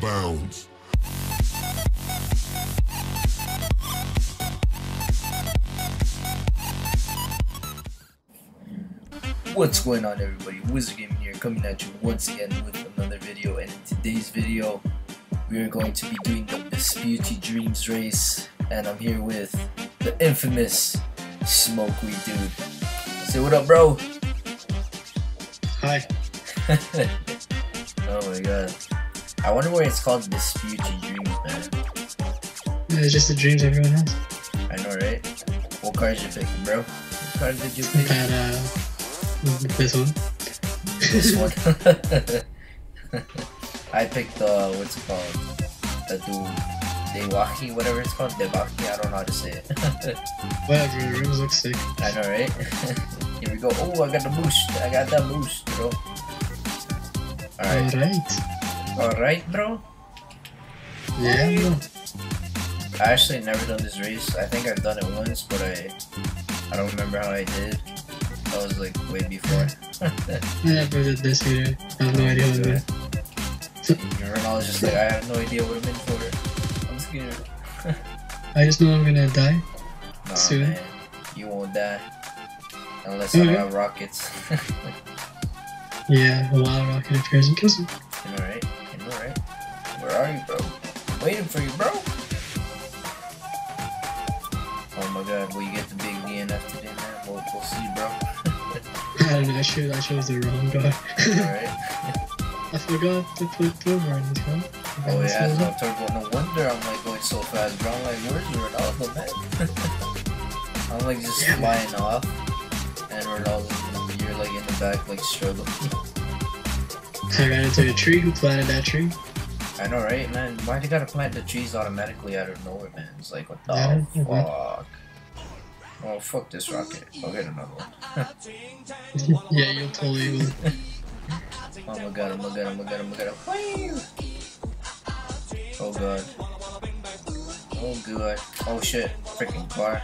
bounds. What's going on everybody? Wizard Gaming here coming at you once again with another video and in today's video we are going to be doing the Vespucci Dreams race and I'm here with the infamous Smokeweed Dude. Say what up bro? Hi. oh my god. I wonder why it's called Vespucci Dreams man. It's just the dreams everyone has. I know right? What cars you picking bro? What cars did you pick? That, uh, this one. this one. I picked the what's it called? The dude Dewaki, whatever it's called. Dewaki, I don't know how to say it. Whatever, the rims look sick. I know, right? Here we go. Oh, I got the boost. I got that boost, bro. Alright. Alright. Alright, bro. Yeah, bro. I actually never done this race. I think I've done it once, but I I don't remember how I did. That was like way before. I never did this either. I have no idea what I'm doing. Ronaldo's just like, I have no idea what I'm in for. I'm scared. I just know I'm gonna die. Nah, Soon. man. You won't die. Unless I don't Mhm. have rockets. Yeah, a wild rocket appears and kills me. Where are you, bro? Waiting for you, bro. Oh my god, will you get the big DNF today, man? We'll, we'll see, bro. I don't know, I chose, I chose the wrong guy. Alright. I forgot to put turbo in this one. Oh yeah, it's no turbo. No wonder I'm like going so fast, bro. I'm like, where's Ronaldo, man? I'm like just Yeah, man. flying off, and Ronaldo, you're like in the back, like struggling. I ran into a tree. Who planted that tree? I know, right, man? Why they gotta plant the trees automatically out of nowhere, man? It's like, what the Yeah, fuck? Oh, fuck this rocket. I'll get another one. yeah, you'll totally. Oh my god, oh my god, oh my god, oh my god. Oh god. Oh god. Oh shit. Freaking car.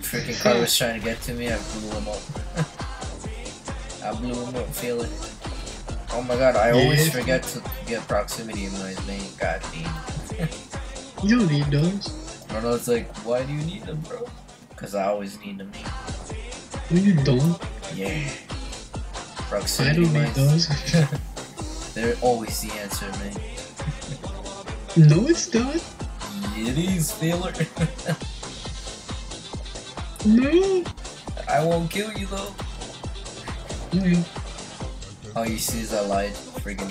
Freaking car was trying to get to me, I blew him up. I blew him up, feel it. Oh my god, I always forget to get proximity in my lane. God damn. You don't need those. I don't know, it's like, why do you need them, bro? Because I always need them. No, you don't. Yeah. I Proximity don't need those. They're always the answer, man. no, it's not. It is, failure. No. I won't kill you though. No, All you see is I lied. Freaking,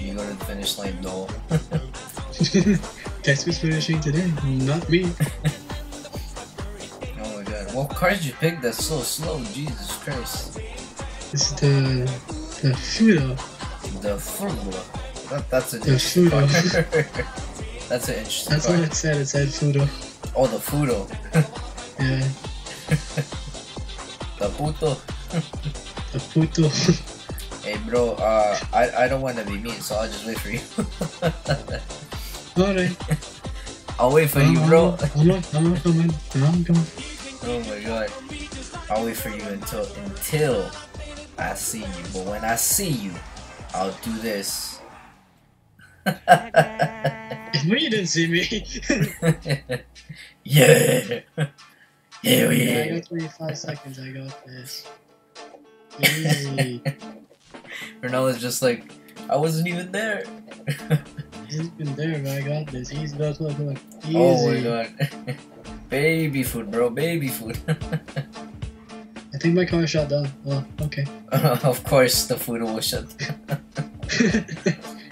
you go to the finish line, no. Guess who's finishing today? Not me. Oh my god. What car did you pick that's so slow? Jesus Christ. It's the the Fudo. The Furbo. That, that's an The. Fudo. that's an interesting That's car. what it said. It said Fudo. Oh, the Fudo. Yeah, the Puto. the Puto. Hey bro, uh, I, I don't want to be mean, so I'll just wait for you. Alright. I'll wait for you, bro. I'm not, I'm not coming. I'm coming. Oh my god. I'll wait for you until until I see you. But when I see you, I'll do this. When you didn't see me. yeah. Hell I yeah. got 25 seconds. I got this. Easy. Ronaldo's just like, I wasn't even there. He's been there, but I got this. Easy. Look, look, look. Easy. Oh my god. baby food, bro. Baby food. I think my car shut down. Oh, okay. of course, the food will shut.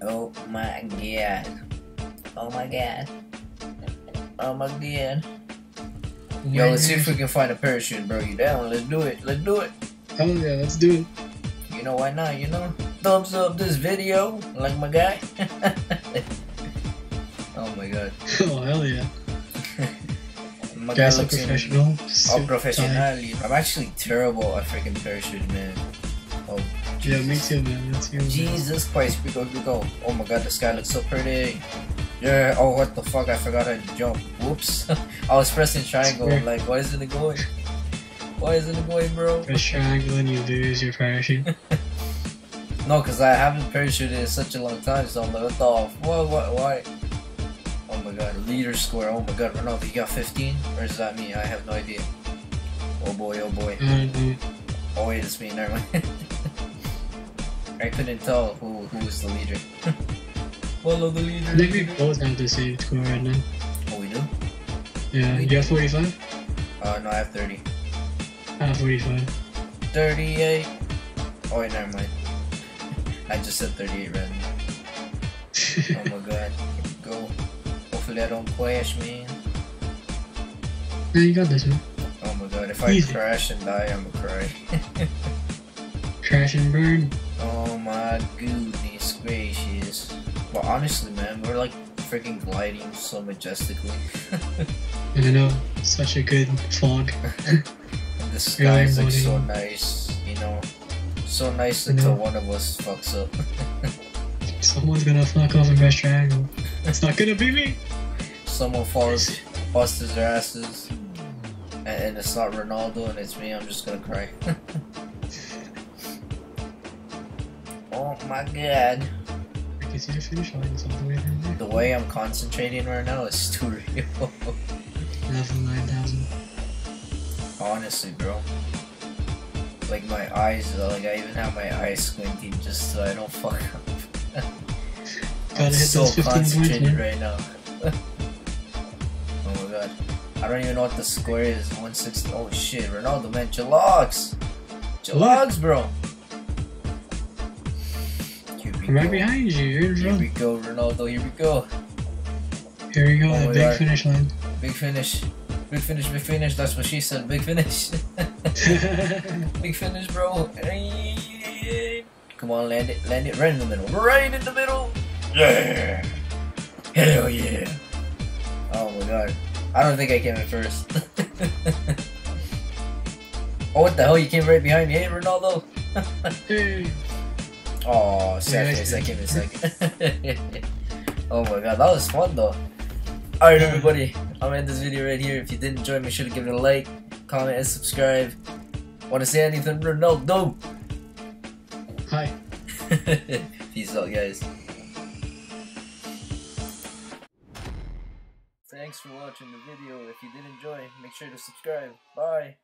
Oh my god. Oh my god. Oh my god. Yo, let's see if we can find a parachute, bro. You down? Let's do it. Let's do it. Hell yeah, let's do it. You know why not? You know? Thumbs up this video, like my guy. oh my god. Oh, hell yeah. My guy Guys are looks professional. all Suit, professional. I'm actually terrible at freaking parachute, man. Oh, Yeah, me too, man. Me too. man. Jesus Christ, we go, we go. Oh my god, the sky looks so pretty. Yeah, oh what the fuck, I forgot how to jump. Whoops. I was pressing triangle, like, why isn't it going? Why isn't it going, bro? Press triangle and you lose your parachute. No, because I haven't parachuted in such a long time, so I'm like, what the what, what, why? Oh my god, leader score, oh my god, Ronaldo, you got 15? Or is that me? I have no idea. Oh boy, oh boy. I don't. Oh wait, it's me, never mind. I couldn't tell who, who was the leader. Follow the leader. I think we both have the same score right now. Oh, we do? Yeah, you have 45? Uh, no, I have 30. I have 45. 38. Oh wait, never mind. I just said 38 random. Oh my god. Go. Hopefully I don't crash, man. yeah, you got this one. Oh my god, if I Easy. crash and die, I'm gonna cry. Crash and burn. oh my goodness gracious. But honestly, man, we're like freaking gliding so majestically. I know, such a good fog. the sky is like so nice, you know. So nice until one of us fucks up. Someone's gonna fuck off and press triangle. It's not gonna be me. Someone falls, busts their asses, and, and it's not Ronaldo and it's me, I'm just gonna cry. oh my god. I can see the finish line. It's all the way down there. The way I'm concentrating right now is too real. Level 9000. Honestly, bro. Like my eyes, like I even have my eyes squinting just so I don't fuck up. I'm so 15 points, concentrated right now. oh my god. I don't even know what the score is. 160. Oh shit, Ronaldo, man. Jalogs! Jalogs, bro! I'm right behind you. You're in Here we go, Ronaldo. Here we go. Here we go. Oh the big finish line. Big finish. Big finish, big finish. That's what she said. Big finish. big finish, bro. Come on, land it. Land it right in the middle. Right in the middle. Yeah. Hell yeah. Oh my god. I don't think I came in first. oh, what the hell? You came right behind me, hey, Ronaldo? Oh, sad Yeah, I face. I see. came in second. oh my god, that was fun though. Alright, everybody. I'm gonna end this video right here. If you did enjoy, make sure to give it a like, comment, and subscribe. Want to say anything, Ronaldo? Hi. Peace out, guys. Thanks for watching the video. If you did enjoy, make sure to subscribe. Bye.